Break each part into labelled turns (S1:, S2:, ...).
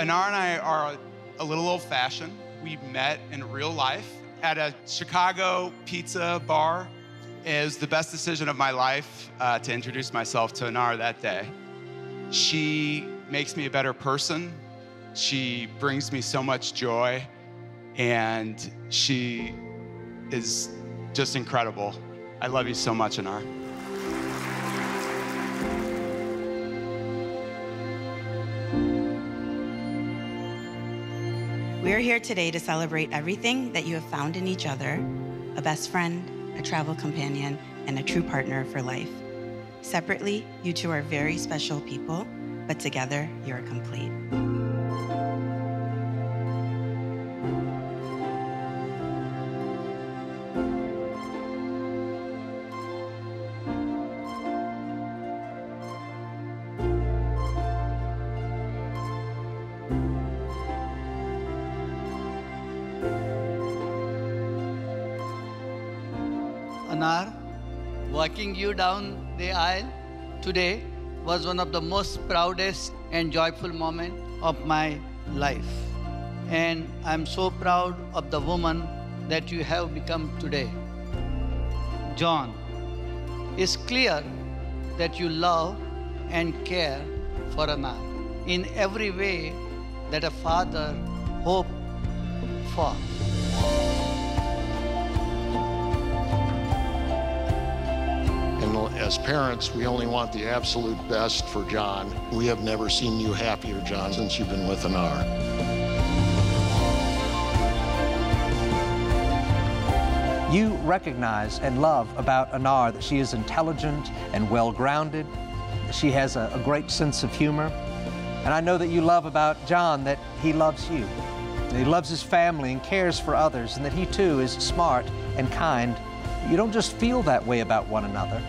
S1: Anar and I are a little old fashioned. We met in real life at a Chicago pizza bar. It was the best decision of my life uh, to introduce myself to Anar that day. She makes me a better person. She brings me so much joy, and she is just incredible. I love you so much, Anar.
S2: We are here today to celebrate everything that you have found in each other a best friend, a travel companion, and a true partner for life. Separately, you two are very special people, but together, you are complete.
S3: Anar, walking you down the aisle today was one of the most proudest and joyful moments of my life. And I'm so proud of the woman that you have become today. John, it's clear that you love and care for Anar in every way that a father hoped for.
S4: As parents, we only want the absolute best for John. We have never seen you happier, John, since you've been with Anar.
S5: You recognize and love about Anar that she is intelligent and well grounded. She has a, a great sense of humor. And I know that you love about John that he loves you. He loves his family and cares for others, and that he too is smart and kind. You don't just feel that way about one another,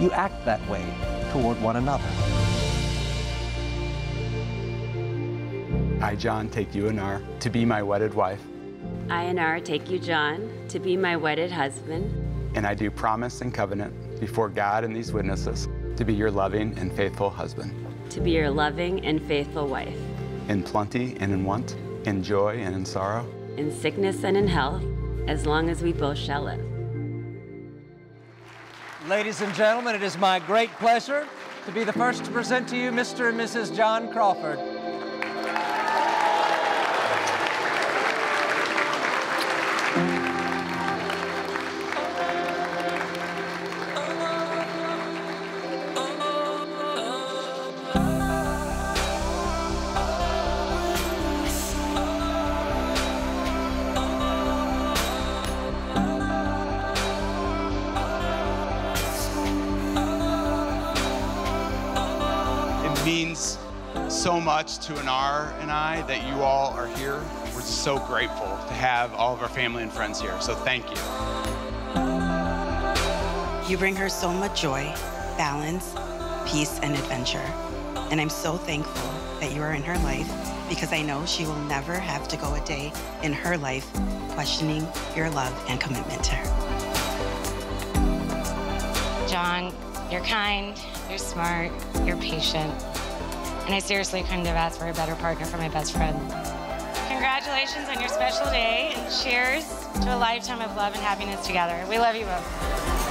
S5: you act that way toward one another.
S1: I, John, take you, Anar, to be my wedded wife,
S6: I, Anar, take you, John, to be my wedded husband.
S1: and I do promise and covenant before God and these witnesses to be your loving and faithful husband,
S6: to be your loving and faithful wife,
S1: in plenty and in want, in joy and in sorrow.
S6: in sickness and in health, as long as we both shall live.
S5: Ladies and gentlemen, it is my great pleasure to be the first to present to you Mr. and Mrs. John Crawford.
S1: Means so much to Anar and I that you all are here. We're so grateful to have all of our family and friends here. So thank you.
S2: You bring her so much joy, balance, peace, and adventure. And I'm so thankful that you are in her life because I know she will never have to go a day in her life questioning your love and commitment to her.
S7: John, you're kind, you're smart, you're patient. And I seriously couldn't have asked for a better partner for my best friend. Congratulations on your special day and cheers to a lifetime of love and happiness together. We love you both.